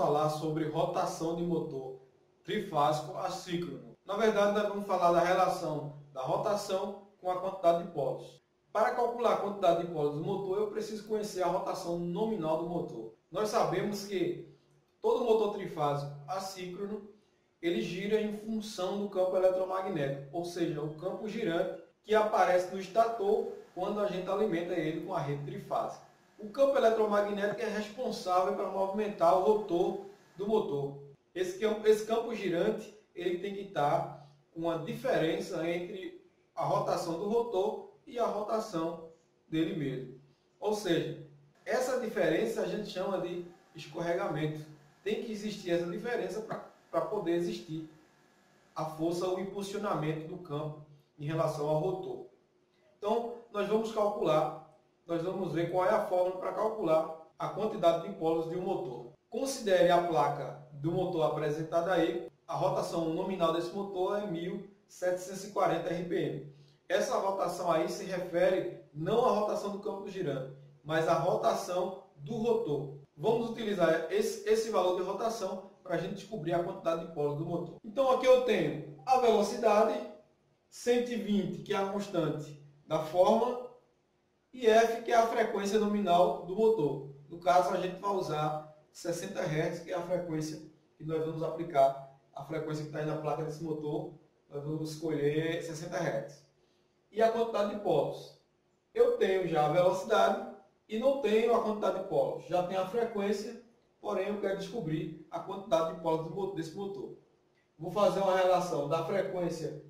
falar sobre rotação de motor trifásico assíncrono. Na verdade, nós vamos falar da relação da rotação com a quantidade de polos. Para calcular a quantidade de polos do motor, eu preciso conhecer a rotação nominal do motor. Nós sabemos que todo motor trifásico assíncrono ele gira em função do campo eletromagnético, ou seja, o campo girante que aparece no estator quando a gente alimenta ele com a rede trifásica. O campo eletromagnético é responsável para movimentar o rotor do motor. Esse campo, esse campo girante ele tem que estar com uma diferença entre a rotação do rotor e a rotação dele mesmo. Ou seja, essa diferença a gente chama de escorregamento. Tem que existir essa diferença para poder existir a força ou impulsionamento do campo em relação ao rotor. Então, nós vamos calcular nós vamos ver qual é a fórmula para calcular a quantidade de polos de um motor. Considere a placa do motor apresentada aí. A rotação nominal desse motor é 1740 RPM. Essa rotação aí se refere não à rotação do campo girante, mas à rotação do rotor. Vamos utilizar esse, esse valor de rotação para a gente descobrir a quantidade de polos do motor. Então aqui eu tenho a velocidade, 120 que é a constante da fórmula, e F, que é a frequência nominal do motor. No caso, a gente vai usar 60 Hz, que é a frequência que nós vamos aplicar, a frequência que está aí na placa desse motor, nós vamos escolher 60 Hz. E a quantidade de polos. Eu tenho já a velocidade e não tenho a quantidade de polos. Já tenho a frequência, porém eu quero descobrir a quantidade de polos desse motor. Vou fazer uma relação da frequência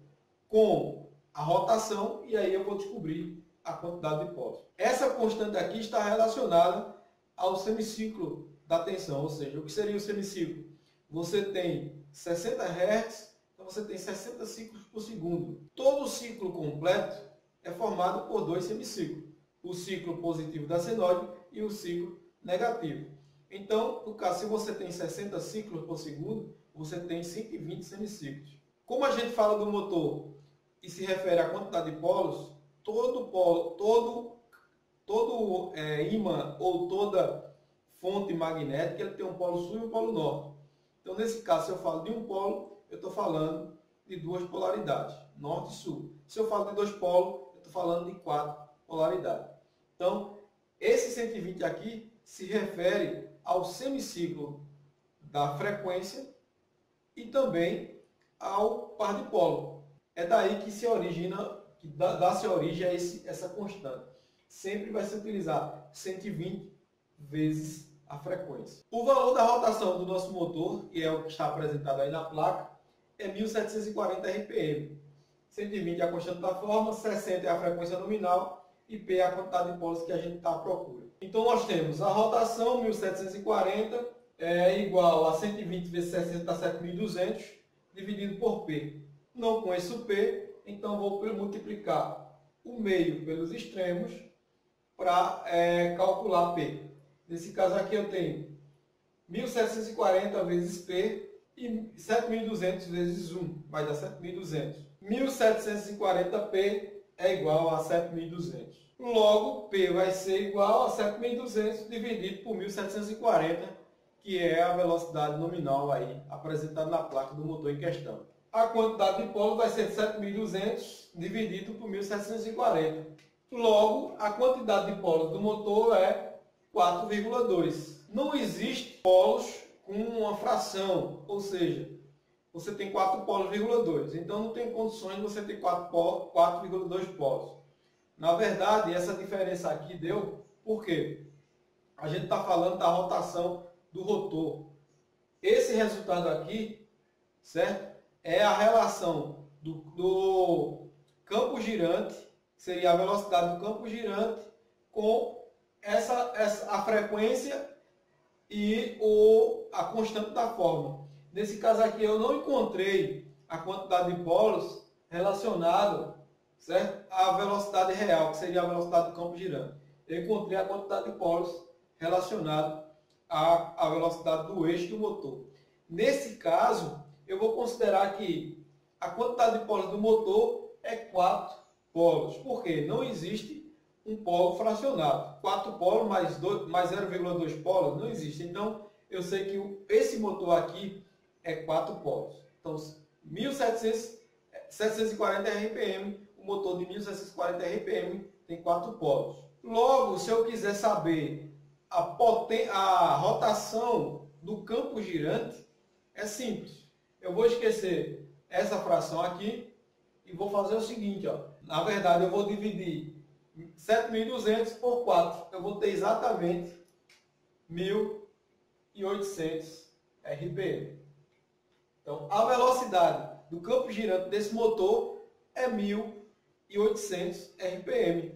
com a rotação e aí eu vou descobrir a quantidade de polos. Essa constante aqui está relacionada ao semiciclo da tensão, ou seja, o que seria o semiciclo? Você tem 60 Hz, então você tem 60 ciclos por segundo. Todo ciclo completo é formado por dois semiciclos, o ciclo positivo da senoide e o ciclo negativo. Então, no caso, se você tem 60 ciclos por segundo, você tem 120 semiciclos. Como a gente fala do motor e se refere à quantidade de polos, todo todo, todo é, imã ou toda fonte magnética ele tem um polo sul e um polo norte. Então, nesse caso, se eu falo de um polo, eu estou falando de duas polaridades, norte e sul. Se eu falo de dois polos, eu estou falando de quatro polaridades. Então, esse 120 aqui se refere ao semiciclo da frequência e também ao par de polo. É daí que se origina que dá-se origem a esse, essa constante. Sempre vai se utilizar 120 vezes a frequência. O valor da rotação do nosso motor, que é o que está apresentado aí na placa, é 1740 RPM. 120 é a constante da forma, 60 é a frequência nominal e P é a quantidade de polos que a gente está à procura. Então nós temos a rotação 1740 é igual a 120 vezes 60 dá 7200 dividido por P. Não conheço P, então vou multiplicar o meio pelos extremos para é, calcular P. Nesse caso aqui eu tenho 1740 vezes P e 7.200 vezes 1, vai dar 7.200. 1740P é igual a 7.200. Logo, P vai ser igual a 7.200 dividido por 1.740, que é a velocidade nominal aí apresentada na placa do motor em questão a quantidade de polo vai ser 7.200 dividido por 1.740. Logo, a quantidade de polos do motor é 4,2. Não existe polos com uma fração, ou seja, você tem 4 polos, 2. Então não tem condições de você ter 4,2 polos. Na verdade, essa diferença aqui deu, por quê? A gente está falando da rotação do rotor. Esse resultado aqui, certo? É a relação do, do campo girante, seria a velocidade do campo girante, com essa, essa, a frequência e o, a constante da forma. Nesse caso aqui eu não encontrei a quantidade de polos relacionado certo? à velocidade real, que seria a velocidade do campo girante. Eu encontrei a quantidade de polos relacionado à, à velocidade do eixo do motor. Nesse caso, eu vou considerar que a quantidade de polos do motor é 4 polos. Por quê? Não existe um polo fracionado. 4 polos mais, mais 0,2 polos não existe. Então, eu sei que esse motor aqui é 4 polos. Então, 1740 RPM, o motor de 1740 RPM tem 4 polos. Logo, se eu quiser saber a, a rotação do campo girante, é simples. Eu vou esquecer essa fração aqui e vou fazer o seguinte, ó. Na verdade, eu vou dividir 7.200 por 4. Eu vou ter exatamente 1.800 RPM. Então, a velocidade do campo girante desse motor é 1.800 RPM,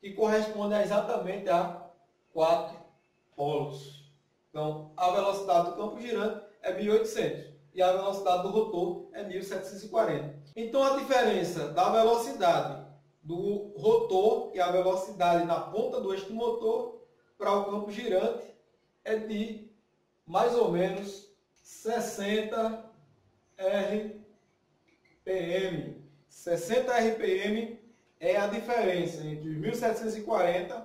que corresponde a exatamente a 4 polos. Então, a velocidade do campo girante é 1.800 e a velocidade do rotor é 1.740. Então, a diferença da velocidade do rotor e a velocidade na ponta do eixo do motor para o campo girante é de mais ou menos 60 RPM. 60 RPM é a diferença entre os 1740,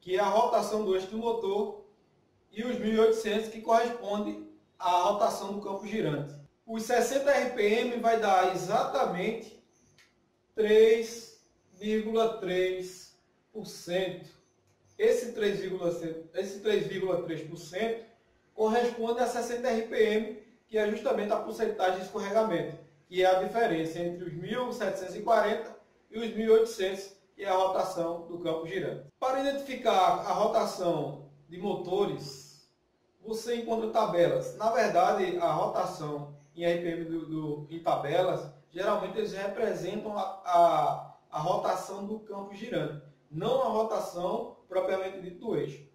que é a rotação do eixo do motor, e os 1800, que corresponde à rotação do campo girante. Os 60 RPM vai dar exatamente 3,3%. Esse 3,3% corresponde a 60 RPM, que é justamente a porcentagem de escorregamento, que é a diferença entre os 1740 e os 1800, que é a rotação do campo girante. Para identificar a rotação de motores, você encontra tabelas. Na verdade, a rotação em RPM do, do, em tabelas, geralmente eles representam a, a, a rotação do campo girante, não a rotação propriamente dita do eixo.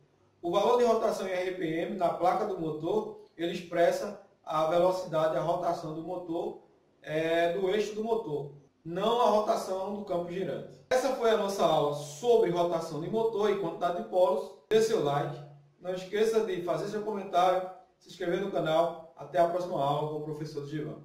O valor de rotação em RPM na placa do motor, ele expressa a velocidade, a rotação do motor, é, do eixo do motor, não a rotação do campo girante. Essa foi a nossa aula sobre rotação de motor e quantidade de polos. Dê seu like, não esqueça de fazer seu comentário, se inscrever no canal. Até a próxima aula com o professor Givan.